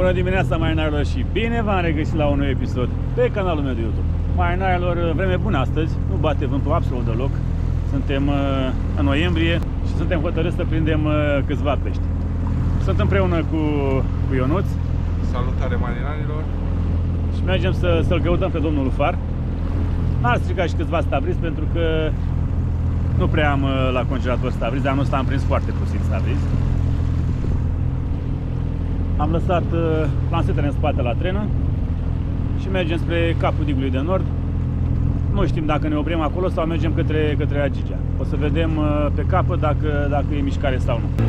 Bună dimineața, marinarilor, și bine v-am regăsit la un nou episod pe canalul meu de YouTube. Marinarilor, vreme bună astăzi, nu bate vântul absolut deloc. Suntem uh, în noiembrie și suntem hotărâți să prindem uh, câțiva pești. Sunt împreună cu, cu Ionuț Salutare marinarilor! și mergem să, să-l căutăm pe domnul Far. N-ar strica și câțiva stabriți pentru că nu prea am uh, la congelator stabriți, dar anul ăsta am prins foarte puțin stabriți. Am lăsat uh, plansetele în spate la trenă și mergem spre capul digului de nord. Nu știm dacă ne oprim acolo sau mergem către, către Agigea. O să vedem uh, pe capă dacă, dacă e mișcare sau nu.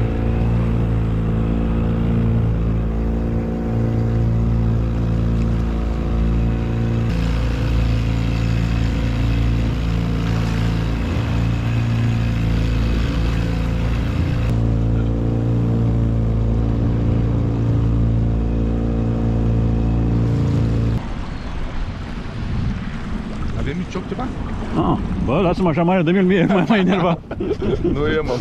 Avem nici cioc ceva? Ah, bă, lasă-mă așa mare de mine, mie mai mai enerva. nu e, mă.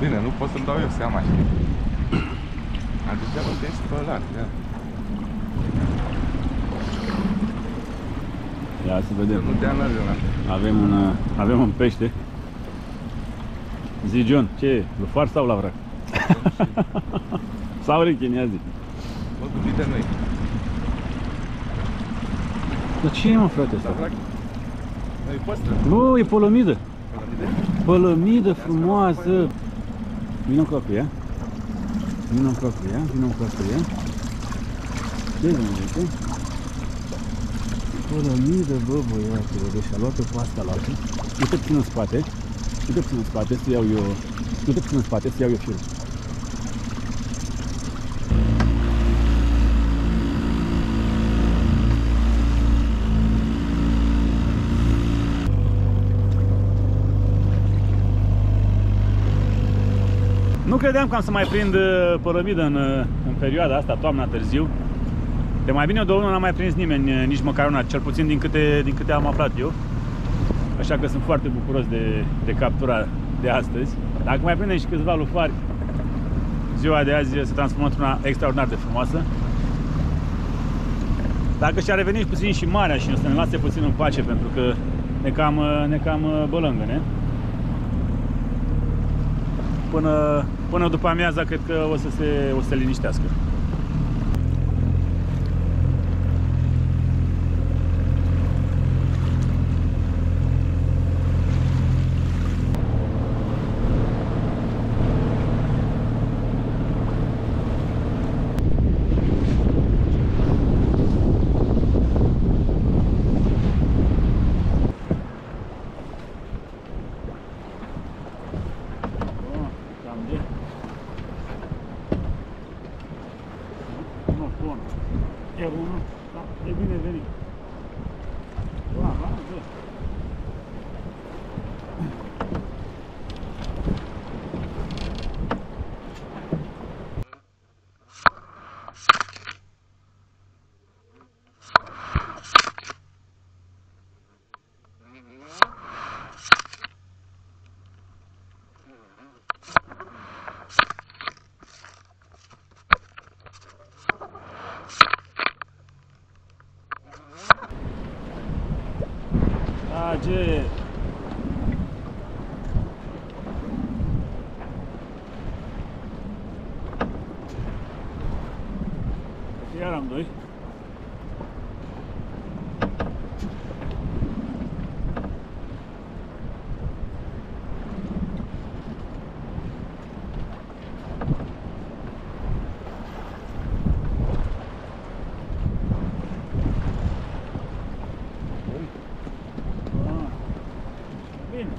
Bine, nu pot să-mi dau eu seama, știi? Adică mă te spălat, ia. Ia să Să vedem. nu dea nări ăla. Avem un, uh, avem un pește. Zi, John, ce e? Lufar sau la vrac? sau rechin, ia zi. Mă duci de noi. Dar ce e, mă, frate, Dar ăsta? vrac. Noi păstră. Nu, e polomidă. Pălămide. Pălămidă frumoasă. Vino cu ea. Vino cu ea, vino cu ea. Ce zice, uite? Pălămidă, bă, băiatule, deci a luat-o pe asta, luat Uite puțin în spate. Uite puțin în spate, să iau eu... Uite puțin în spate, să iau eu firul. Credeam că am să mai prind uh, pălămidă în, uh, în perioada asta, toamna târziu. De mai bine de o lună n-am mai prins nimeni, uh, nici măcar una, cel puțin din câte, din câte am aflat eu. Așa că sunt foarte bucuros de, de captura de astăzi. Dacă mai prindem și câțiva lufari, ziua de azi se transformă într-una extraordinar de frumoasă. Dacă și-a revenit puțin și marea și o să ne lase puțin în pace, pentru că ne cam, uh, ne cam uh, bălângă, ne? Până, până după amiaza cred că o să se, o să se liniștească. Bun, cam de. Nu, bun. E unul, da, e bine venit. Da, da, da. Da, ce... Iar am doi. Ah. Bine,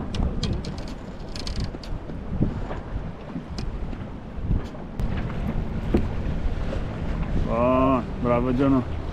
bine. Bun, bravo Gionu.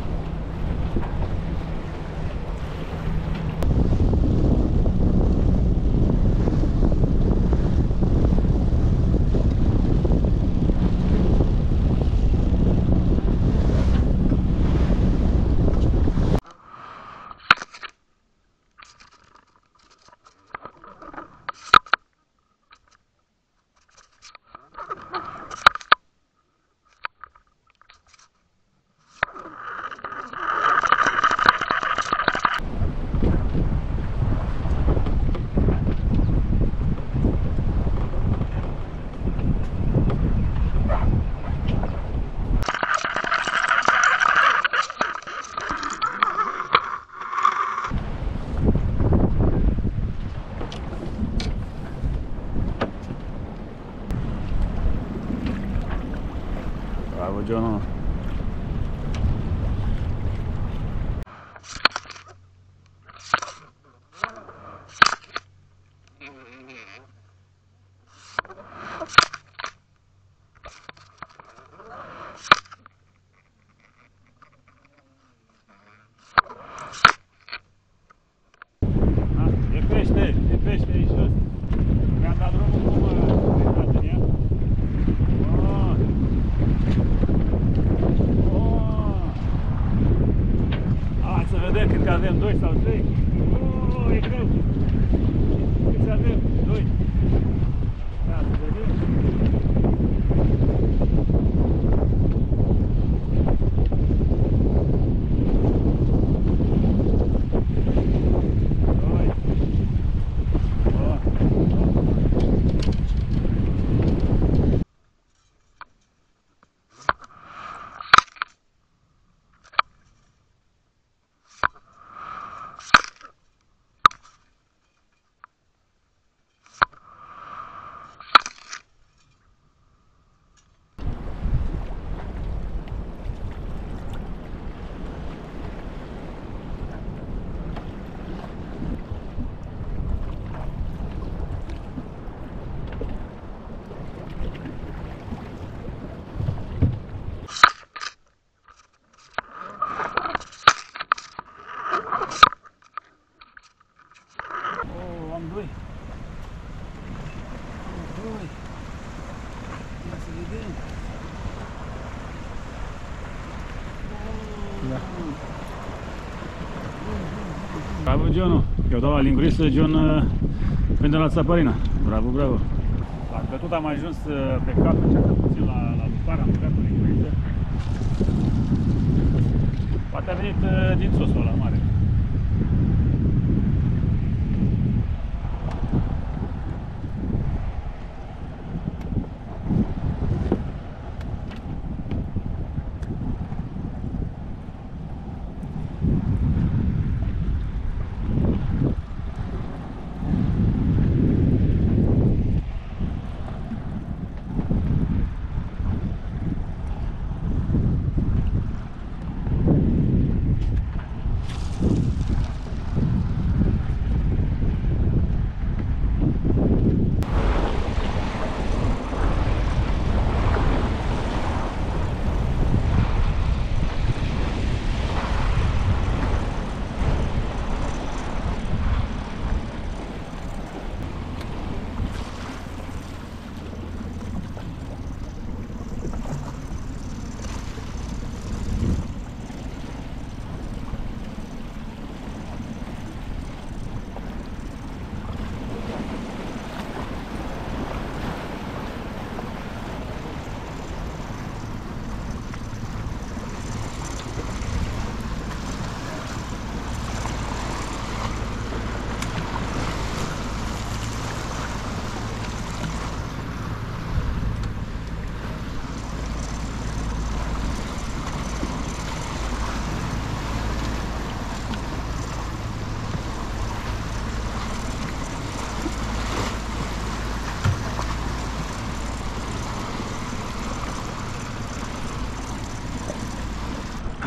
Bravo, John. Ah, E pește, e pește aici jos. Mi-am dat drumul cum uh, intrați în ea. Oh. Oh. Hai să vedem, cred că avem 2 sau 3. Oh, e greu. Câți avem? 2. Ia să vedem. Doi. Oh. Oh, am doi. Am doi. Ia să vedem. Da. Bravo, John. Eu dau la linguriță, John uh, vinde la țapărina. Bravo, bravo. Dacă tot am ajuns uh, pe cap, încearcă puțin la, la lupar, am băgat o linguriță. Poate a venit uh, din sosul ăla mare.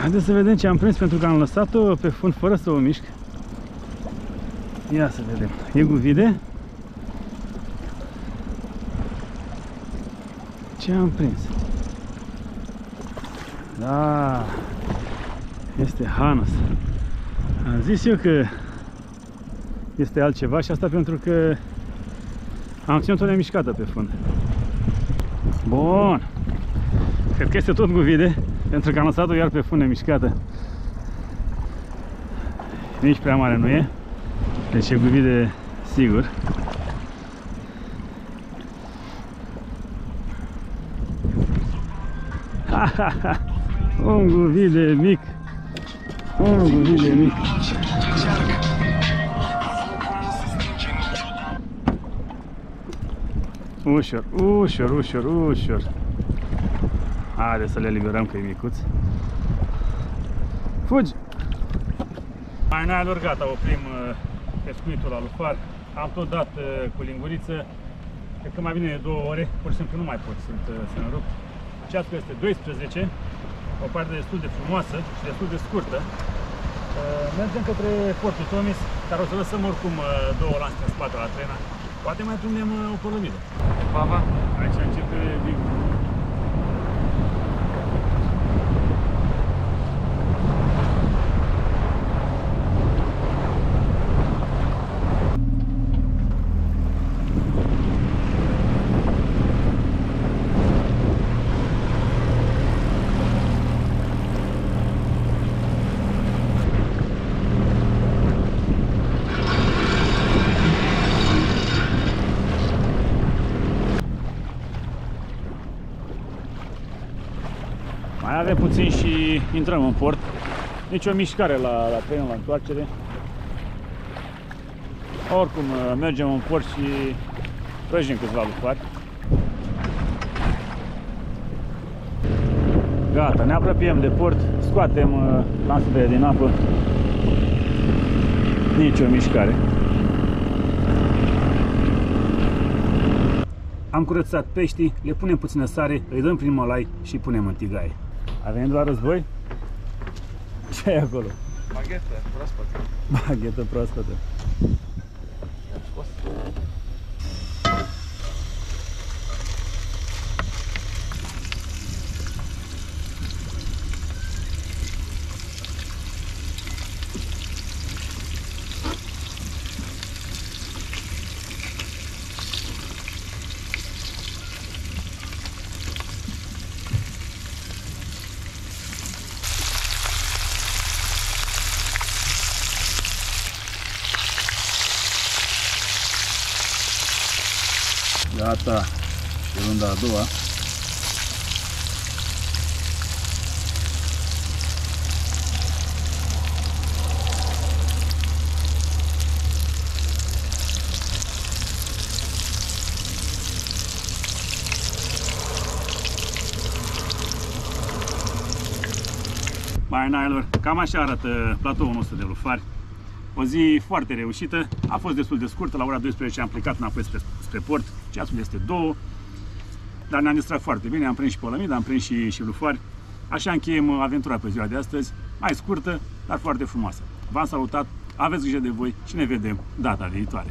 Haideți să vedem ce am prins pentru că am lăsat-o pe fund fără să o mișc. Ia să vedem. E guvide. Ce am prins? Da. Este Hanus. Am zis eu că este altceva și asta pentru că am ținut-o nemișcată pe fund. Bun. Cred că este tot guvide, pentru că am lăsat-o iar pe fund nemișcată. Nici prea mare nu e. Deci e guvide sigur. Ha, ha, ha. Un guvide mic. Un guvide mic. Ușor, ușor, ușor, ușor. Haide să le eliberăm că e micuț. Fugi! Mai n-ai lor, gata, oprim uh, pescuitul la lufar. Am tot dat uh, cu linguriță. Cred că mai bine de două ore, pur și simplu nu mai pot, sunt, uh, sunt rupt. ceasul este 12, o parte destul de frumoasă și destul de scurtă. Uh, Mergem către portul Tomis, dar o să lăsăm oricum uh, două lanțe în spate la trena. Poate mai prindem uh, o polomidă. Pava? Aici începe viu. Mai avem puțin și intrăm în port. Nici o mișcare la, la trenul la întoarcere. Oricum uh, mergem în port și prăjim câțiva lucruri. Gata, ne apropiem de port, scoatem uh, lansele din apă. Nici o mișcare. Am curățat peștii, le punem puțină sare, îi dăm prin mălai și îi punem în tigaie. A venit la război? ce e acolo? Maghetă, proaspătă. Baghetă proaspătă. Gata. E runda a doua. Marinaiilor, cam așa arată platoul nostru de lufari. O zi foarte reușită, a fost destul de scurtă, la ora 12 am plecat înapoi spre, spre port, ceasul este 2, dar ne-am distrat foarte bine, am prins și polămid, am prins și, și lufari. Așa încheiem aventura pe ziua de astăzi, mai scurtă, dar foarte frumoasă. V-am salutat, aveți grijă de voi și ne vedem data viitoare.